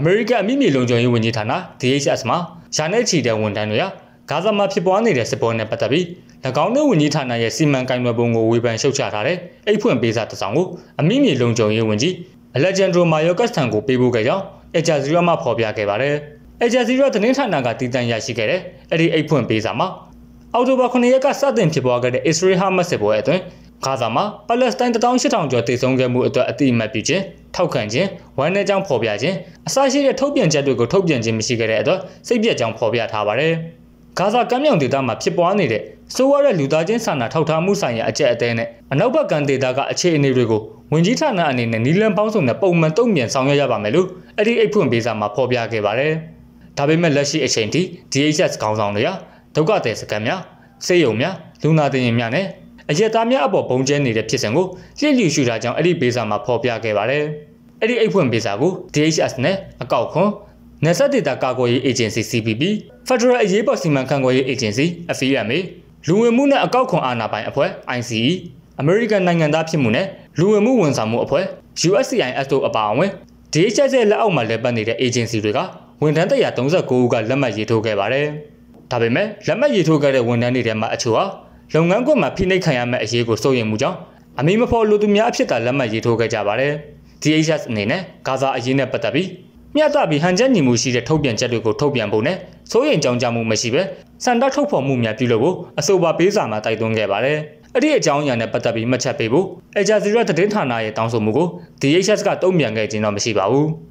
အမေရိကန်အမိမြေလုံခြုံရေးဝန်ကြီးဌာန DHS မှာယာနယ်ချီတဲ့ဝန်ထမ်းတွေကဂါဇာမှာဖြစ်ပွားနေတဲ့စစ်ပွဲနဲ့ပတ်သက်ပြီး၎င်းတို့ဝန်ကြီးဌာနရဲ့စီမံကိုင်တွယ်ပုံကိုဝေဖန်ရှုတ်ချထားတဲ့အိတ်ဖွင့်ပေးစာတစ်စောင်ကိုအမိမြေလုံခြုံရေးဝန်ကြီးအလက်ဂျန်ဒရိုမာယောကတ်စတန်ကိုပေးပို့ခဲ့ကြောင်းအဂျာဇီရာမှဖော်ပြခဲ့ပါတယ်။အဂျာဇီရာသတင်းဌာနကတည်တံ့ရရှိခဲ့တဲ့အဲ့ဒီအိတ်ဖွင့်ပေးစာမှာအောက်တိုဘာ9ရက်ကစတင်ဖြစ်ပွားခဲ့တဲ့ Israel Hamas စစ်ပွဲအတွင်း ဂါဇာမှာပါလက်စတိုင်း18000ကျော်တည်ဆုံခဲ့မှုအတွက်အတိအမှတ်ပြုခြင်းထောက်ခံခြင်းဝမ်းနည်းကြောင်းဖော်ပြခြင်းအစရှိတဲ့ထုတ်ပြန်ချက်တွေကိုထုတ်ပြန်ခြင်းမရှိခဲ့တဲ့အတွက်စိတ်ပြက်ကြောင်းဖော်ပြထားပါတယ်။ဂါဇာကမ်းမြောင်ဒေသမှာဖြစ်ပွားနေတဲ့စိုးရတဲ့လူသားချင်းစာနာထောက်ထားမှုဆိုင်ရာအကြက်အသေးနဲ့အနောက်ဘက်ကဒေသကအခြေအနေတွေကိုဝင်ကြီးဌာနအနေနဲ့နီလန်ပေါင်းစုံနဲ့ပုံမှန်တုံ့ပြန်ဆောင်ရွက်ရပါမယ်လို့အဲ့ဒီအိတ်ဖွင့်ပေးစာမှာဖော်ပြခဲ့ပါတယ်။ဒါပေမဲ့လက်ရှိအချိန်ထိ DHS ခေါင်းဆောင်တွေကဒုက္ခသည်စခန်းများစေယုံများလူနာတင်ရင်များနဲ့ အရက်သားများအပေါ်ဘုံကျဲနေတဲ့ဖြစ်စဉ်ကိုလျှစ်လျူရှုတာကြောင့်အဲ့ဒီပေးစာမှာဖော်ပြခဲ့ပါတယ်။အဲ့ဒီအိတ်ဖွင့်ပေးစာကို DHS နဲ့အကောက်ခွန်နယ်စပ်ဒေသကာကွယ်ရေး agency CPP Federal အရေးပေါ်စီမံခန့်ခွဲရေး agency FEMA လူဝင်မှုနဲ့အကောက်ခွန်အာဏာပိုင်အဖွဲ့ ICE American နိုင်ငံသားဖြစ်မှုနဲ့လူဝင်မှုဝန်ဆောင်မှုအဖွဲ့ USCIS တို့အပါအဝင် DHS ရဲ့လက်အောက်မှာလက်ပတ်နေတဲ့ agency တွေကဝန်ထမ်း139ဦးကလက်မှတ်ရေးထိုးခဲ့ပါတယ်။ဒါပေမဲ့လက်မှတ်ရေးထိုးခဲ့တဲ့ဝန်ထမ်းတွေထဲမှာအချို့ဟာ လုပ်ငန်းခွင်မှာဖိနှိပ်ခံရမယ့်အရေးကိုစိုးရိမ်မှုကြောင့်အမိမဖော်လူသူများအဖြစ်သာလက်မှတ်ရေးထိုးခဲ့ကြပါတယ်။ DHS အနေနဲ့ဂါဇာအရေးနဲ့ပတ်သက်ပြီးမျှတပြီးဟန်ချက်ညီမှုရှိတဲ့ထုတ်ပြန်ချက်တွေကိုထုတ်ပြန်ဖို့နဲ့စိုးရိမ်ကြောင်းကြမှုမရှိဘဲစံတထုတ်ဖော်မှုများပြုလုပ်ဖို့အဆိုပါပေးစာမှာတိုက်တွန်းခဲ့ပါတယ်။အဲ့ဒီအကြောင်းအရာနဲ့ပတ်သက်ပြီးမှတ်ချက်ပေးဖို့အဂျာဇီရာသတင်းဌာနရဲ့တောင်းဆိုမှုကို DHS ကတုံ့ပြန်ခဲ့ခြင်းတော့မရှိပါဘူး။